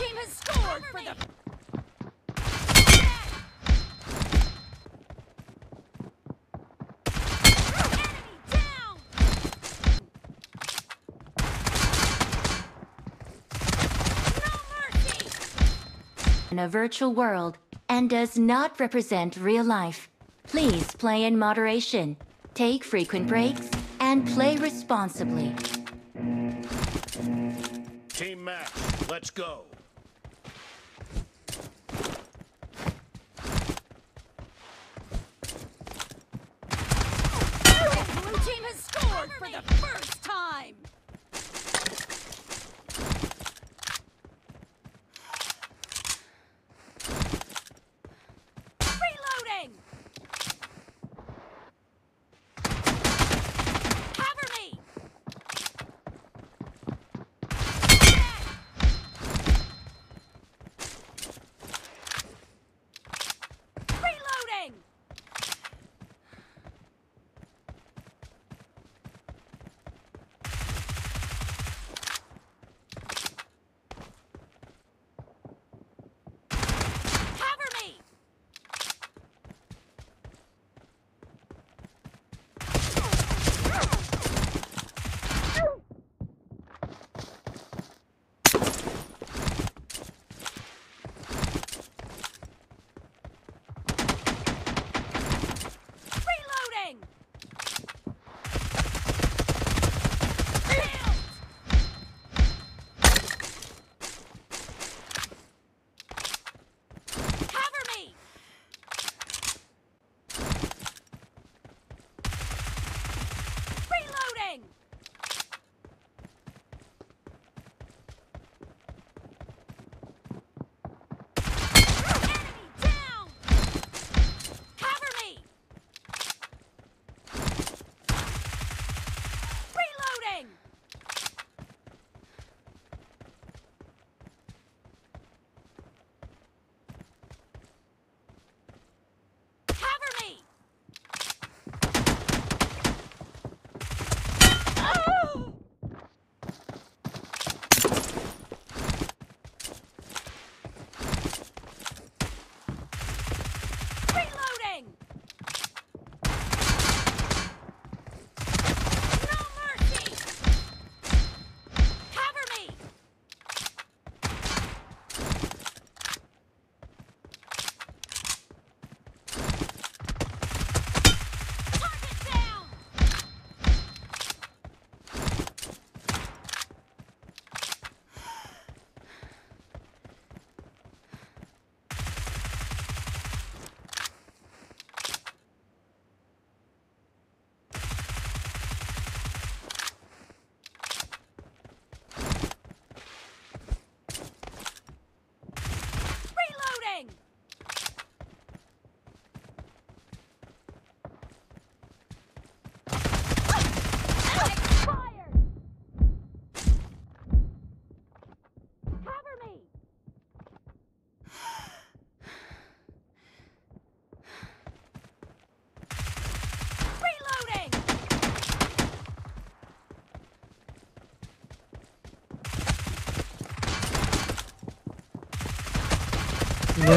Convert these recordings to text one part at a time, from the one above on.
team has scored for the enemy down. No mercy. in a virtual world and does not represent real life. Please play in moderation, take frequent breaks, and play responsibly. Team match, let's go. The blue team for the first time.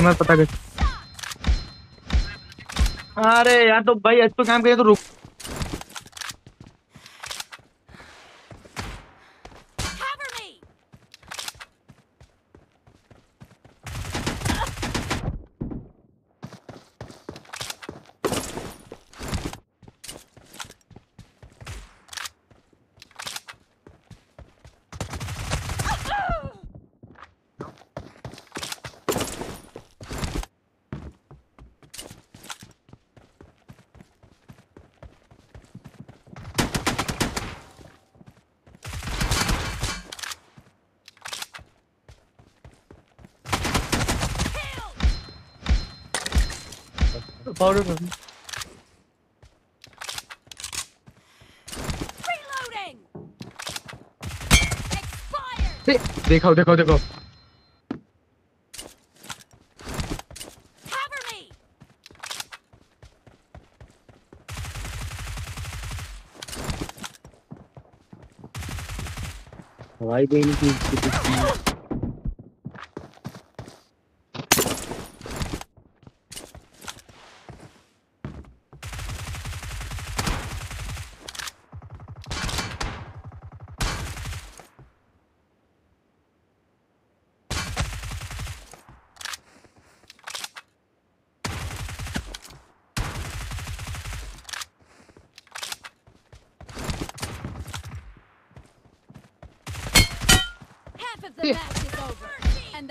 मैं पता कर अरे यार तो भाई इस पे काम करें तो रुक पाउडर. Expired. दे, देखो देखो देखो Cover me. हवाई देनी थी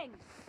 Thanks.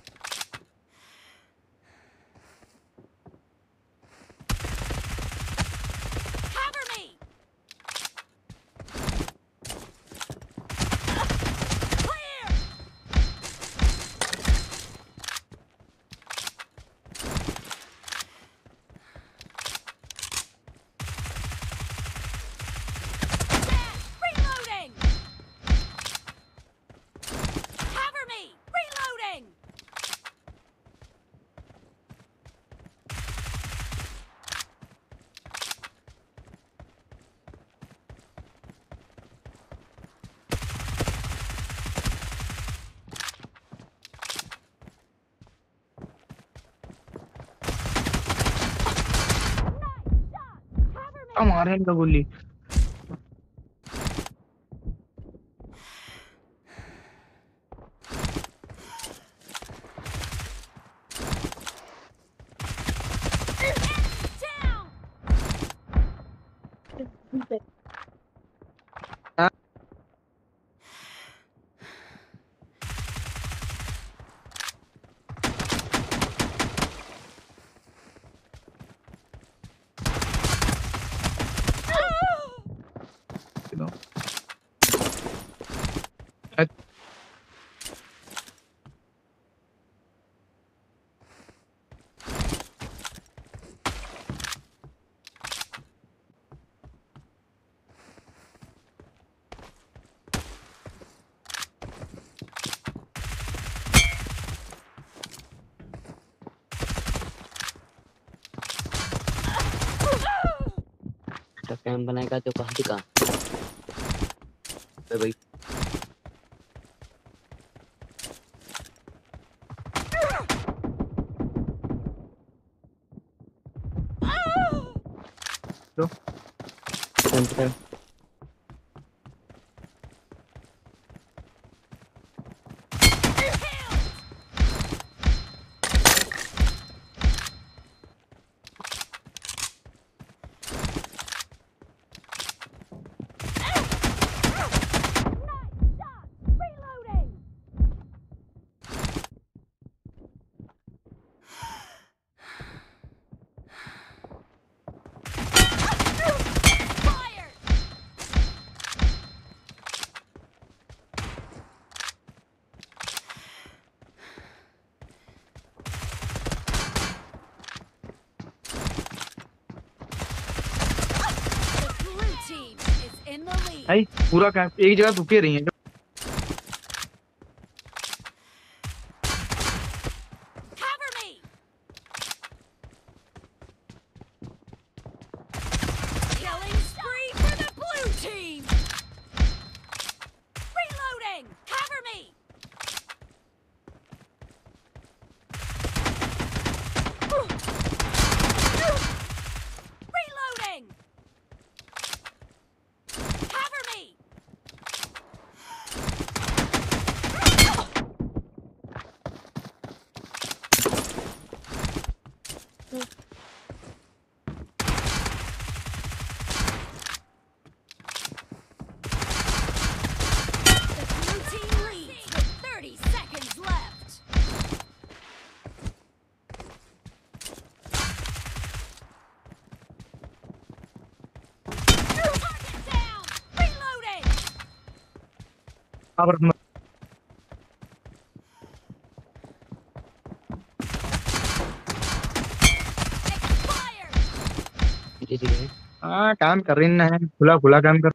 Cover me! क्या मारे इनका गोली तो कैम बनाएगा तो कहाँ दिखा? अबे भाई। लो। कैंप पूरा कैंप एक जगह रुके रही है हाँ काम कर रही है। खुला खुला काम कर